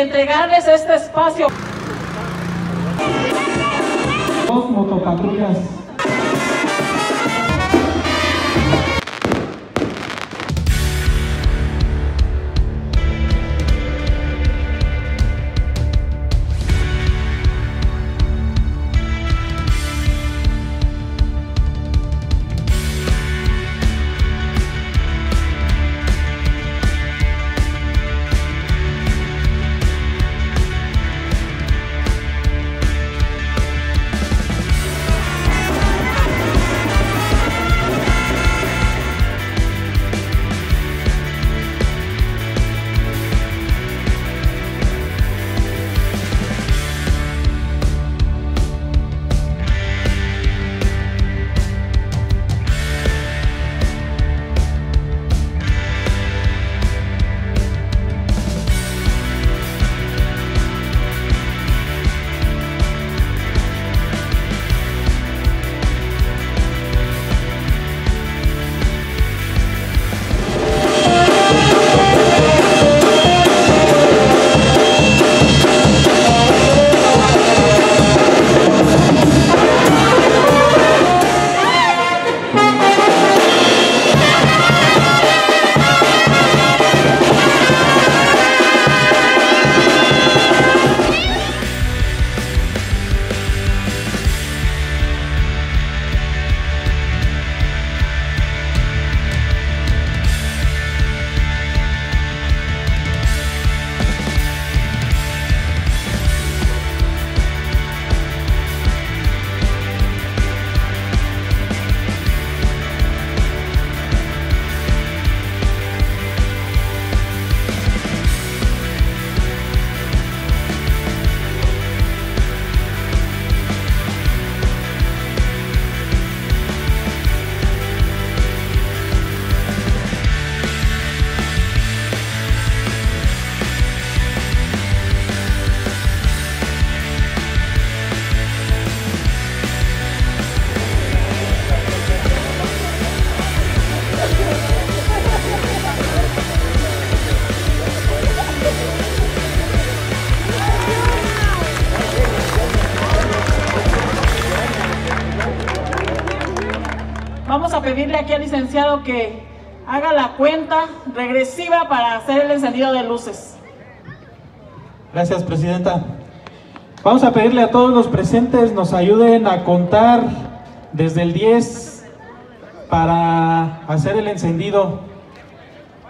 entregarles este espacio. Dos motopatrullas. A pedirle aquí al licenciado que haga la cuenta regresiva para hacer el encendido de luces. Gracias, Presidenta. Vamos a pedirle a todos los presentes nos ayuden a contar desde el 10 para hacer el encendido.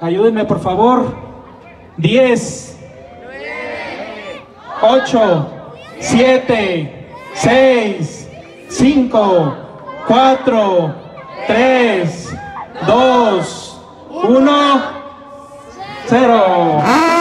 Ayúdenme, por favor. 10, 8, 7, 6, 5, 4, 3, 2, 1, 0.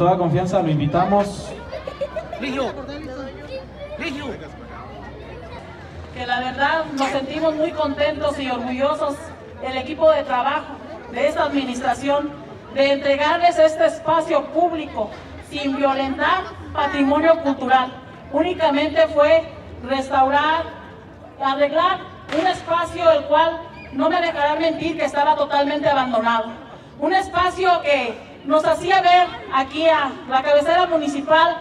Toda confianza lo invitamos Que la verdad nos sentimos muy contentos y orgullosos, el equipo de trabajo de esta administración, de entregarles este espacio público sin violentar patrimonio cultural. Únicamente fue restaurar, arreglar un espacio el cual no me dejará mentir que estaba totalmente abandonado. Un espacio que nos hacía ver aquí a la cabecera municipal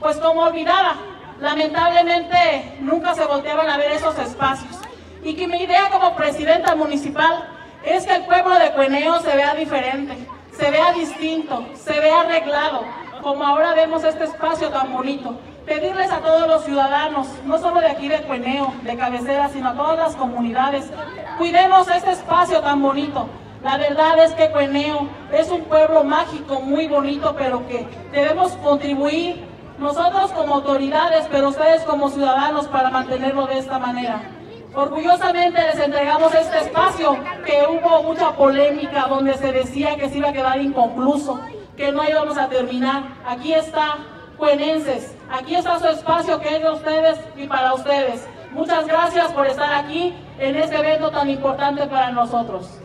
pues como olvidada. Lamentablemente nunca se volteaban a ver esos espacios. Y que mi idea como presidenta municipal es que el pueblo de Cueneo se vea diferente, se vea distinto, se vea arreglado, como ahora vemos este espacio tan bonito. Pedirles a todos los ciudadanos, no solo de aquí de Cueneo, de cabecera, sino a todas las comunidades, cuidemos este espacio tan bonito. La verdad es que Cueneo es un pueblo mágico, muy bonito, pero que debemos contribuir nosotros como autoridades, pero ustedes como ciudadanos para mantenerlo de esta manera. Orgullosamente les entregamos este espacio que hubo mucha polémica donde se decía que se iba a quedar inconcluso, que no íbamos a terminar. Aquí está Cuenenses, aquí está su espacio que es de ustedes y para ustedes. Muchas gracias por estar aquí en este evento tan importante para nosotros.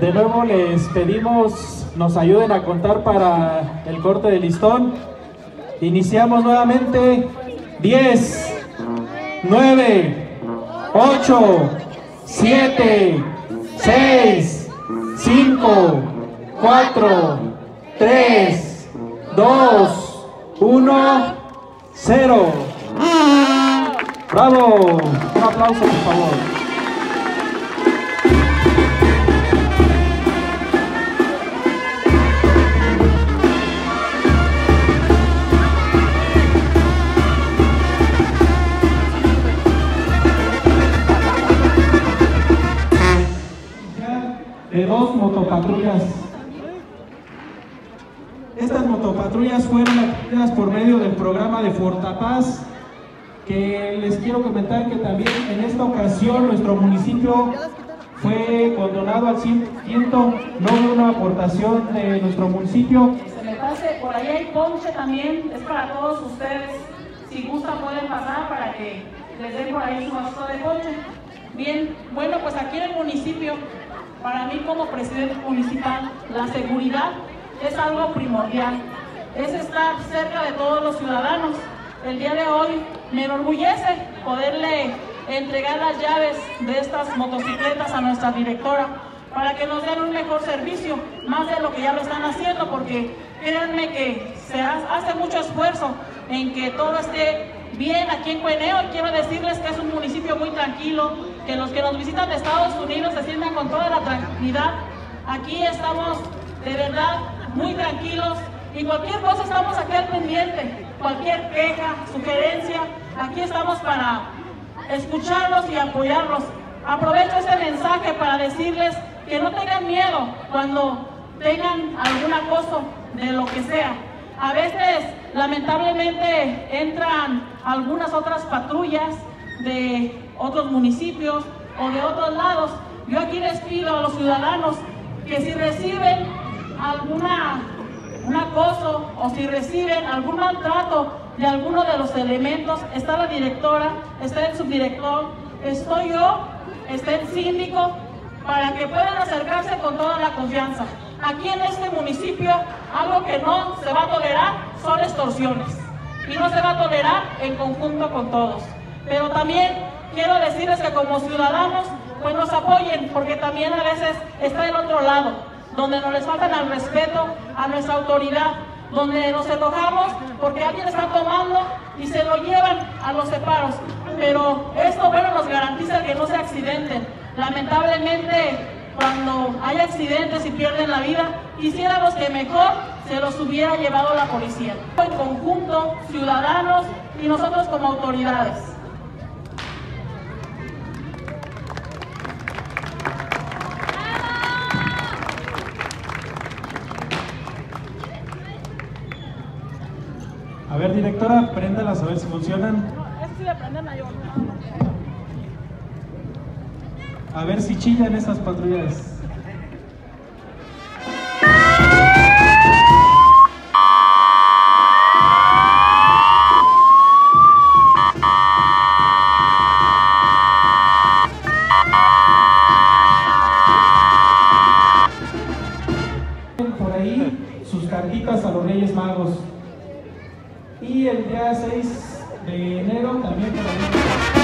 De nuevo les pedimos nos ayuden a contar para el corte de listón. Iniciamos nuevamente. 10, 9, 8, 7, 6, 5, 4, 3, 2, 1, 0. ¡Bravo! Un aplauso, por favor. Fortapaz, que les quiero comentar que también en esta ocasión nuestro municipio fue condonado al 100%, no hubo una aportación de nuestro municipio. Se me pase, por ahí hay ponche también, es para todos ustedes. Si gustan pueden pasar para que les den por ahí su vaso de ponche. Bien, bueno, pues aquí en el municipio para mí como presidente municipal, la seguridad es algo primordial. Es estar cerca de todos los ciudadanos. El día de hoy me enorgullece poderle entregar las llaves de estas motocicletas a nuestra directora para que nos den un mejor servicio, más de lo que ya lo están haciendo, porque créanme que se hace mucho esfuerzo en que todo esté bien aquí en Cueneo. Quiero decirles que es un municipio muy tranquilo, que los que nos visitan de Estados Unidos se sientan con toda la tranquilidad. Aquí estamos de verdad muy tranquilos y cualquier cosa estamos aquí al pendiente, cualquier queja, sugerencia, aquí estamos para escucharlos y apoyarlos. Aprovecho este mensaje para decirles que no tengan miedo cuando tengan algún acoso de lo que sea. A veces, lamentablemente, entran algunas otras patrullas de otros municipios o de otros lados. Yo aquí les pido a los ciudadanos que si reciben alguna un acoso o si reciben algún maltrato de alguno de los elementos, está la directora, está el subdirector, estoy yo, está el síndico, para que puedan acercarse con toda la confianza. Aquí en este municipio, algo que no se va a tolerar son extorsiones. Y no se va a tolerar en conjunto con todos. Pero también quiero decirles que como ciudadanos, pues nos apoyen, porque también a veces está el otro lado, donde nos les faltan al respeto a nuestra autoridad, donde nos enojamos porque alguien está tomando y se lo llevan a los separos. Pero esto, bueno, nos garantiza que no se accidenten. Lamentablemente, cuando hay accidentes y pierden la vida, quisiéramos que mejor se los hubiera llevado la policía. En conjunto, ciudadanos y nosotros como autoridades. Ver, directora, préndalas a ver si funcionan. A ver si chillan estas patrullas. Y el día 6 de enero también para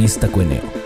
Revista Cueneo